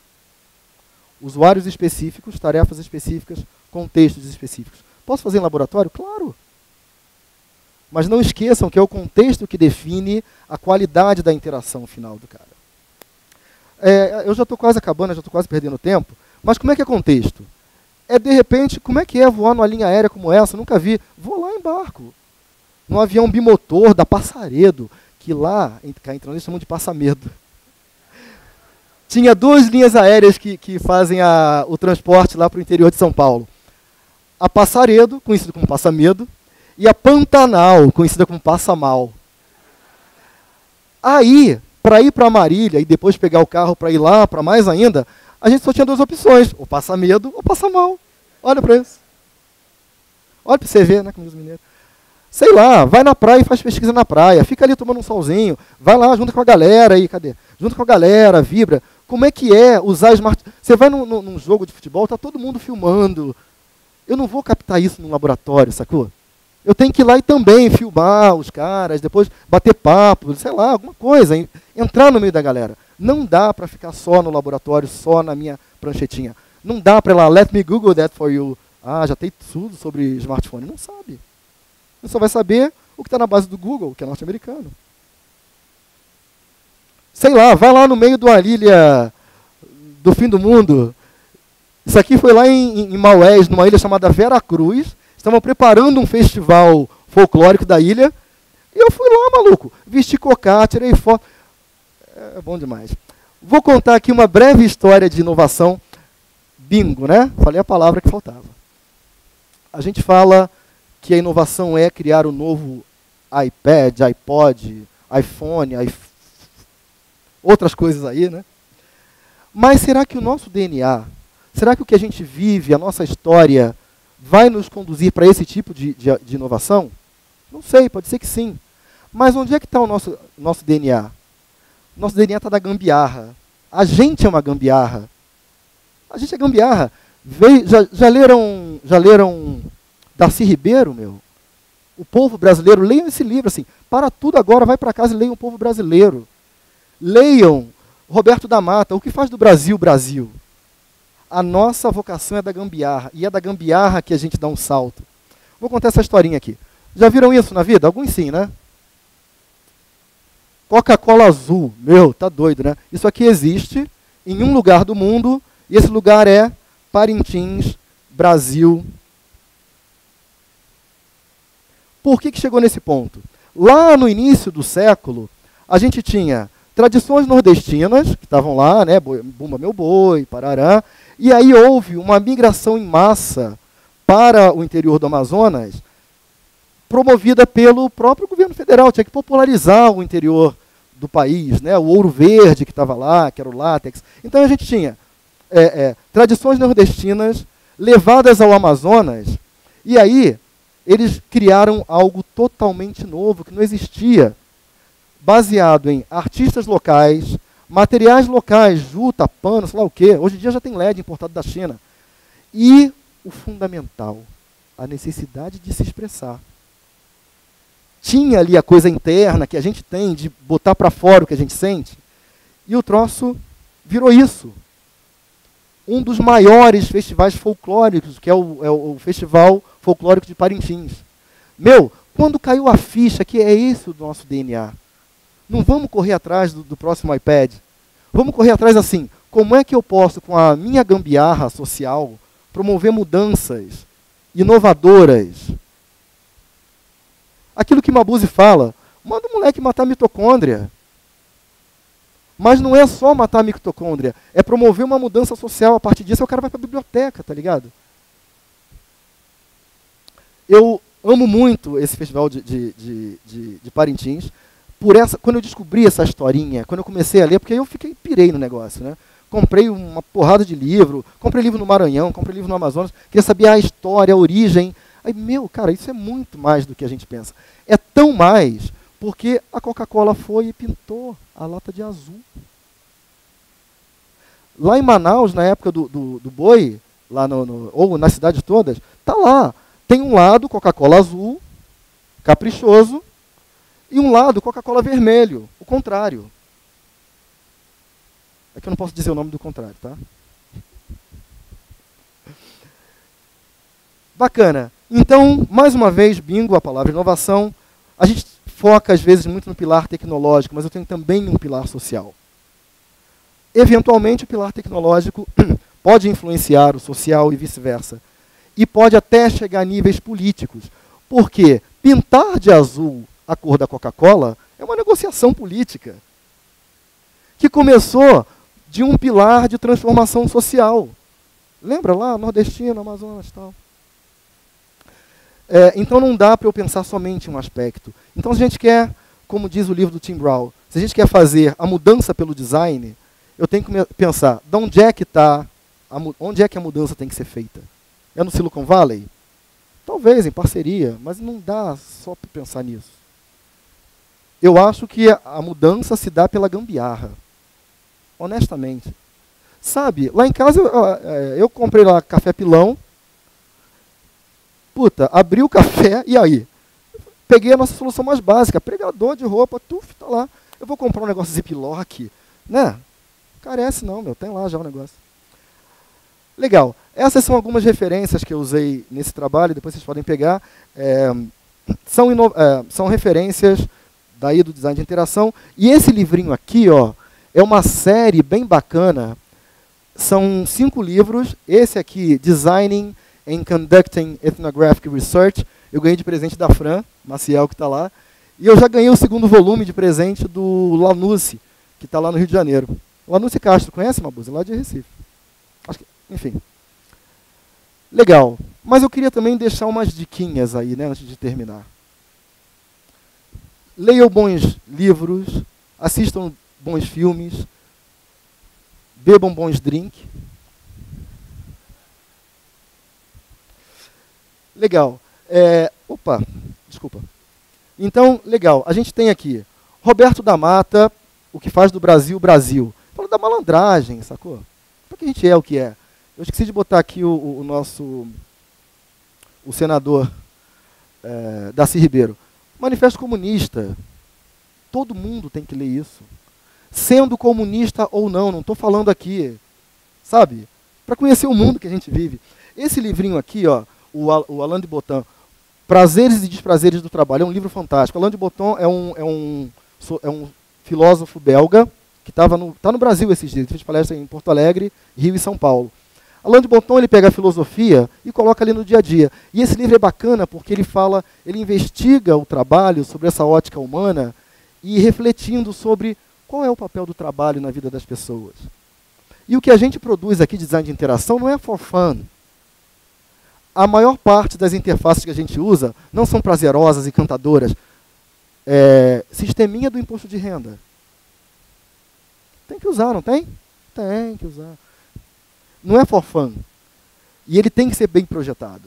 Usuários específicos, tarefas específicas, contextos específicos. Posso fazer em laboratório? Claro. Mas não esqueçam que é o contexto que define a qualidade da interação final do cara. É, eu já estou quase acabando, já estou quase perdendo tempo. Mas como é que é contexto? É de repente, como é que é voar numa linha aérea como essa? nunca vi. Vou lá em barco. Num avião bimotor da Passaredo, que lá, cá entrando, eles chamam de passamedo. Tinha duas linhas aéreas que, que fazem a, o transporte lá para o interior de São Paulo a Passaredo, conhecida como Passamedo, e a Pantanal, conhecida como Passamal. Aí, para ir para Marília e depois pegar o carro para ir lá, para mais ainda, a gente só tinha duas opções, ou passa medo ou passa mal. Olha para isso. Olha para você ver, né, como diz o mineiro. Sei lá, vai na praia e faz pesquisa na praia, fica ali tomando um solzinho, vai lá junto com a galera aí, cadê? Junto com a galera, vibra. Como é que é usar smart... Você vai num, num jogo de futebol, tá todo mundo filmando, eu não vou captar isso no laboratório, sacou? Eu tenho que ir lá e também filmar os caras, depois bater papo, sei lá, alguma coisa, entrar no meio da galera. Não dá para ficar só no laboratório, só na minha pranchetinha. Não dá para lá, let me Google that for you. Ah, já tem tudo sobre smartphone. Não sabe. Você só vai saber o que está na base do Google, que é norte-americano. Sei lá, vai lá no meio uma ilha do fim do mundo, isso aqui foi lá em, em Maués, numa ilha chamada Vera Cruz. Estavam preparando um festival folclórico da ilha. E eu fui lá, maluco. Vesti cocá, tirei foto. É bom demais. Vou contar aqui uma breve história de inovação. Bingo, né? Falei a palavra que faltava. A gente fala que a inovação é criar o um novo iPad, iPod, iPhone, outras coisas aí, né? Mas será que o nosso DNA Será que o que a gente vive, a nossa história, vai nos conduzir para esse tipo de, de, de, inovação? Não sei, pode ser que sim. Mas onde é que está o nosso, nosso DNA? Nosso DNA está da gambiarra. A gente é uma gambiarra. A gente é gambiarra. Veio, já, já, leram, já leram Darcy Ribeiro, meu? O povo brasileiro, leiam esse livro assim. Para tudo agora, vai para casa e leiam o povo brasileiro. Leiam Roberto da Mata, o que faz do Brasil Brasil? a nossa vocação é da gambiarra. E é da gambiarra que a gente dá um salto. Vou contar essa historinha aqui. Já viram isso na vida? Alguns sim, né? Coca-Cola azul. Meu, tá doido, né? Isso aqui existe em um lugar do mundo. E esse lugar é Parintins, Brasil. Por que, que chegou nesse ponto? Lá no início do século, a gente tinha tradições nordestinas, que estavam lá, né, Bumba Meu Boi, Parará, e aí houve uma migração em massa para o interior do Amazonas, promovida pelo próprio governo federal, tinha que popularizar o interior do país, né, o ouro verde que estava lá, que era o látex. Então a gente tinha é, é, tradições nordestinas levadas ao Amazonas, e aí eles criaram algo totalmente novo, que não existia, baseado em artistas locais, materiais locais, juta, pano, sei lá o quê. Hoje em dia já tem LED importado da China. E o fundamental, a necessidade de se expressar. Tinha ali a coisa interna que a gente tem de botar para fora o que a gente sente, e o troço virou isso um dos maiores festivais folclóricos, que é o, é o Festival Folclórico de Parintins. Meu, quando caiu a ficha que é isso do nosso DNA, não vamos correr atrás do, do próximo iPad. Vamos correr atrás assim, como é que eu posso, com a minha gambiarra social, promover mudanças inovadoras? Aquilo que Mabuse fala, manda o moleque matar mitocôndria. Mas não é só matar mitocôndria, é promover uma mudança social. A partir disso, o cara vai para a biblioteca, tá ligado? Eu amo muito esse festival de, de, de, de, de Parintins. Por essa, quando eu descobri essa historinha, quando eu comecei a ler, porque eu fiquei pirei no negócio, né? Comprei uma porrada de livro, comprei livro no Maranhão, comprei livro no Amazonas, queria saber a história, a origem. Aí, meu, cara, isso é muito mais do que a gente pensa. É tão mais porque a Coca-Cola foi e pintou a lata de azul. Lá em Manaus, na época do, do, do boi, lá no, no, ou nas cidades todas, tá lá. Tem um lado Coca-Cola azul, caprichoso, e um lado Coca-Cola vermelho, o contrário. É que eu não posso dizer o nome do contrário, tá? Bacana. Então, mais uma vez, bingo, a palavra inovação. A gente foca às vezes muito no pilar tecnológico, mas eu tenho também um pilar social. Eventualmente, o pilar tecnológico pode influenciar o social e vice-versa. E pode até chegar a níveis políticos. Porque pintar de azul a cor da Coca-Cola é uma negociação política que começou de um pilar de transformação social. Lembra lá, nordestino, Amazonas e tal. É, então não dá para eu pensar somente em um aspecto. Então se a gente quer, como diz o livro do Tim Brown, se a gente quer fazer a mudança pelo design, eu tenho que pensar, de onde é que está, onde é que a mudança tem que ser feita? É no Silicon Valley? Talvez em parceria, mas não dá só para pensar nisso. Eu acho que a mudança se dá pela gambiarra. Honestamente. Sabe, lá em casa eu, é, eu comprei lá café pilão, Puta, abri o café e aí? Peguei a nossa solução mais básica, pregador de roupa, tuf, tá lá. Eu vou comprar um negócio Ziploc, né? Carece não, meu, tem lá já o negócio. Legal. Essas são algumas referências que eu usei nesse trabalho, depois vocês podem pegar. É, são, é, são referências daí do design de interação. E esse livrinho aqui, ó, é uma série bem bacana. São cinco livros. Esse aqui, Designing em Conducting Ethnographic Research. Eu ganhei de presente da Fran, Maciel, que está lá. E eu já ganhei o segundo volume de presente do Lanusse, que está lá no Rio de Janeiro. Lanusse Castro, conhece, Mabuza? Lá de Recife. Que, enfim. Legal. Mas eu queria também deixar umas diquinhas aí, né, antes de terminar. Leiam bons livros, assistam bons filmes, bebam bons drinks, Legal. É, opa, desculpa. Então, legal. A gente tem aqui Roberto da Mata, o que faz do Brasil Brasil. Fala da malandragem, sacou? Por que a gente é o que é? Eu esqueci de botar aqui o, o nosso o senador é, Darcy Ribeiro. Manifesto Comunista. Todo mundo tem que ler isso. Sendo comunista ou não, não estou falando aqui, sabe? Para conhecer o mundo que a gente vive. Esse livrinho aqui, ó, o, Alain de Botton, Prazeres e Desprazeres do Trabalho. É um livro fantástico. Alain de Botton é um, é um, é um filósofo belga que estava no, tá no Brasil esses dias. Fez palestra em Porto Alegre, Rio e São Paulo. Alain de Botton ele pega a filosofia e coloca ali no dia a dia. E esse livro é bacana porque ele fala, ele investiga o trabalho sobre essa ótica humana e refletindo sobre qual é o papel do trabalho na vida das pessoas. E o que a gente produz aqui de design de interação não é for fun. A maior parte das interfaces que a gente usa não são prazerosas e cantadoras. É, sisteminha do imposto de renda. Tem que usar, não tem? Tem que usar. Não é for fun. E ele tem que ser bem projetado.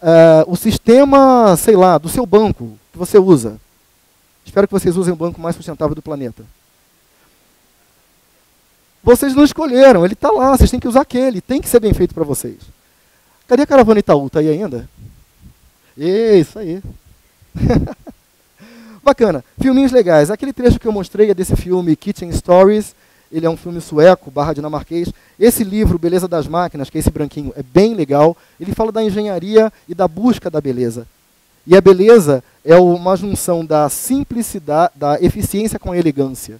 Uh, o sistema, sei lá, do seu banco que você usa. Espero que vocês usem o banco mais sustentável do planeta. Vocês não escolheram, ele está lá, vocês têm que usar aquele, tem que ser bem feito para vocês. Cadê a caravana Itaú? Está aí ainda? Isso aí. Bacana. Filminhos legais. Aquele trecho que eu mostrei é desse filme Kitchen Stories ele é um filme sueco, barra dinamarquês. Esse livro, Beleza das Máquinas, que é esse branquinho, é bem legal. Ele fala da engenharia e da busca da beleza. E a beleza é uma junção da simplicidade, da eficiência com a elegância.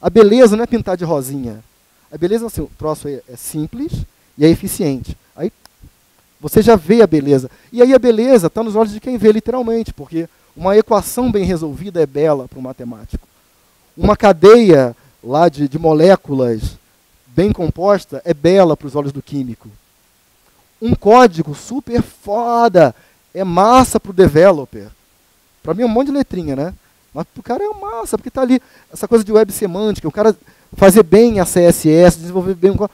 A beleza não é pintar de rosinha. A beleza, assim, o troço é, é simples e é eficiente. Aí você já vê a beleza. E aí a beleza está nos olhos de quem vê literalmente, porque uma equação bem resolvida é bela para o matemático. Uma cadeia lá de, de moléculas bem composta é bela para os olhos do químico. Um código super foda é massa para o developer. Para mim é um monte de letrinha, né? Mas para o cara é massa, porque está ali essa coisa de web semântica, o cara fazer bem a CSS, desenvolver bem um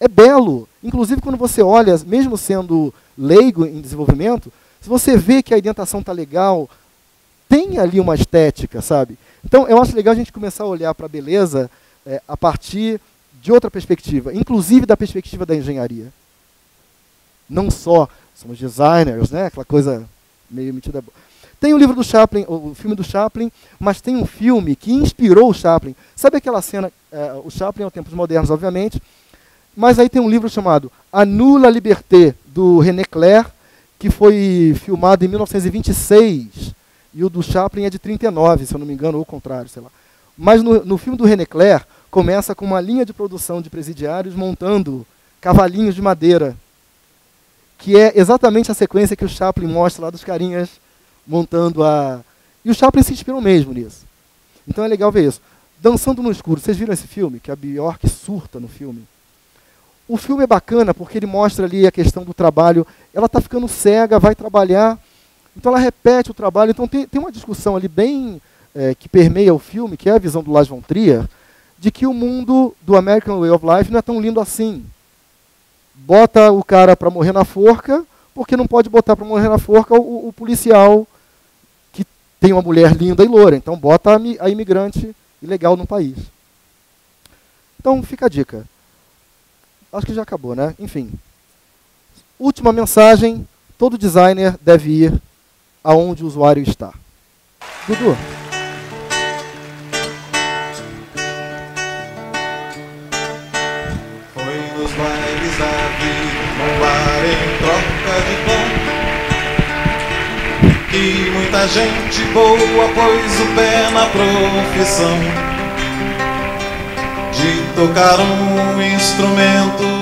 é belo. Inclusive quando você olha, mesmo sendo leigo em desenvolvimento, se você vê que a indentação está legal, tem ali uma estética, sabe? Então, eu acho legal a gente começar a olhar para a beleza é, a partir de outra perspectiva, inclusive da perspectiva da engenharia. Não só somos designers, né? Aquela coisa meio metida. Tem o livro do Chaplin, o filme do Chaplin, mas tem um filme que inspirou o Chaplin. Sabe aquela cena? É, o Chaplin é o tempos modernos, obviamente, mas aí tem um livro chamado Anula Liberté do René Clair, que foi filmado em 1926 e o do Chaplin é de 39, se eu não me engano, ou o contrário, sei lá. Mas no, no filme do René Clair, começa com uma linha de produção de presidiários montando cavalinhos de madeira, que é exatamente a sequência que o Chaplin mostra lá dos carinhas montando a. E o Chaplin se inspirou mesmo nisso. Então é legal ver isso. Dançando no Escuro, vocês viram esse filme? Que a Bjork surta no filme. O filme é bacana porque ele mostra ali a questão do trabalho. Ela está ficando cega, vai trabalhar então ela repete o trabalho. Então tem, tem uma discussão ali bem é, que permeia o filme, que é a visão do Lars von Trier, de que o mundo do American Way of Life não é tão lindo assim. Bota o cara para morrer na forca, porque não pode botar para morrer na forca o, o, policial que tem uma mulher linda e loura. Então bota a, a imigrante ilegal no país. Então fica a dica. Acho que já acabou, né? Enfim. Última mensagem: todo designer deve ir aonde o usuário está. Dudu. Foi nos bailes da vida, um bar em troca de pão. E muita gente boa pôs o pé na profissão de tocar um instrumento